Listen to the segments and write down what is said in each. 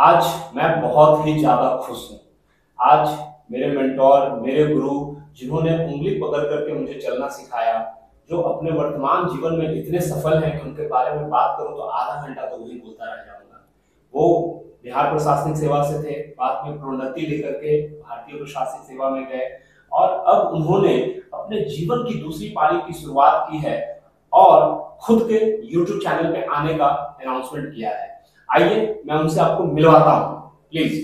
आज मैं बहुत ही ज़्यादा खुश हूँ। आज मेरे मेंटोर मेरे गुरु, जिन्होंने उंगली पकड़ करके मुझे चलना सिखाया, जो अपने वर्तमान जीवन में इतने सफल हैं कि उनके बारे में बात करूँ तो आधा घंटा तो वही बोलता रह जाऊँगा। वो बिहार प्रशासनिक सेवा से थे, बाद में प्रोन्नति लेकर के भारतीय प्रशासनिक सेवा में गए और अब उन्होंने अपने जीवन की दूसरी पारी की शुरुआत की है और खुद के YouTube चैनल पे आने का अनाउंसमेंट किया है। आइए मैं उनसे आपको मिलवाता हूँ। प्लीज़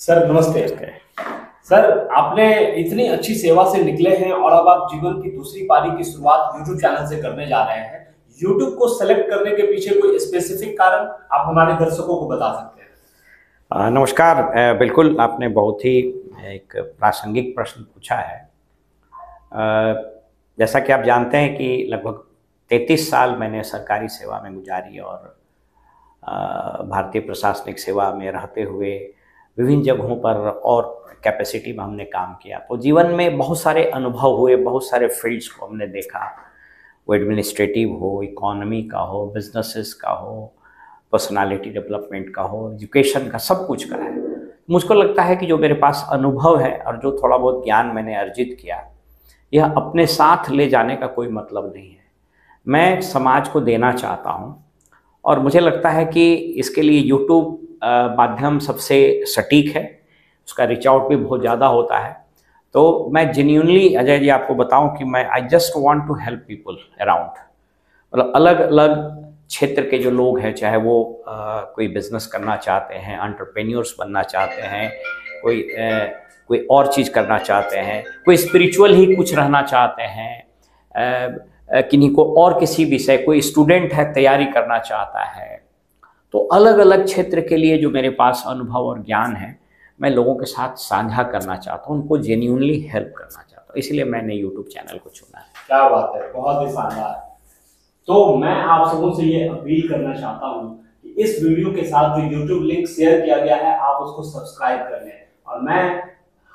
सर नमस्ते। okay. सर आपने इतनी अच्छी सेवा से निकले हैं और अब आप जीवन की दूसरी पारी की शुरुआत YouTube चैनल से करने जा रहे हैं। YouTube को सेलेक्ट करने के पीछे कोई स्पेसिफिक कारण? आप हमारे दर्शकों को बता सकते हैं। नमस्कार। बिल्कुल आपने बहुत ही एक प्रासंगिक प्रश्न पूछा है। जैसा कि आप जानते हैं कि लगभग तैंतीस साल मैंने सरकारी सेवा में गुजारी और भारतीय प्रशासनिक सेवा में रहते हुए विभिन्न जगहों पर और कैपेसिटी में हमने काम किया। तो जीवन में बहुत सारे अनुभव हुए, बहुत सारे फील्ड्स को हमने देखा। वो एडमिनिस्ट्रेटिव हो इकोनॉमी का हो बिजनेसेस का हो पर्सनालिटी डेवलपमेंट का हो एजुकेशन का, सब कुछ का है। मुझको लगता है कि जो मेरे पास अनुभव है और जो थोड़ा बहुत ज्ञान मैंने अर्जित किया, यह अपने साथ ले जाने का कोई मतलब नहीं है। मैं समाज को देना चाहता हूँ और मुझे लगता है कि इसके लिए यूट्यूब माध्यम सबसे सटीक है। उसका रिच आउट भी बहुत ज़्यादा होता है। तो मैं जेन्यूनली अजय जी आपको बताऊँ कि मैं I just want to help people around मतलब अलग अलग क्षेत्र के जो लोग हैं चाहे वो आ, कोई बिज़नेस करना चाहते हैं अंटरप्रेन्योर्स बनना चाहते हैं कोई आ, कोई और चीज़ करना चाहते हैं कोई स्पिरिचुअल ही कुछ रहना चाहते हैं किन्हीं को और किसी विषय कोई स्टूडेंट है, तैयारी करना चाहता है। तो अलग अलग क्षेत्र के लिए जो मेरे पास अनुभव और ज्ञान है, मैं लोगों के साथ साझा करना चाहता हूँ, उनको जेन्यूनली हेल्प करना चाहता हूँ। इसलिए मैंने यूट्यूब चैनल को चुना है। क्या बात है, बहुत ही शानदार। तो मैं आप सबों से ये अपील करना चाहता हूँ कि इस वीडियो के साथ जो यूट्यूब लिंक शेयर किया गया है, आप उसको सब्सक्राइब कर लें। और मैं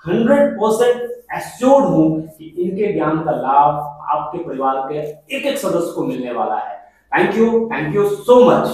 हंड्रेड परसेंट एश्योर्ड हूँ कि इनके ज्ञान का लाभ आपके परिवार के एक एक सदस्य को मिलने वाला है। Thank you thank you so much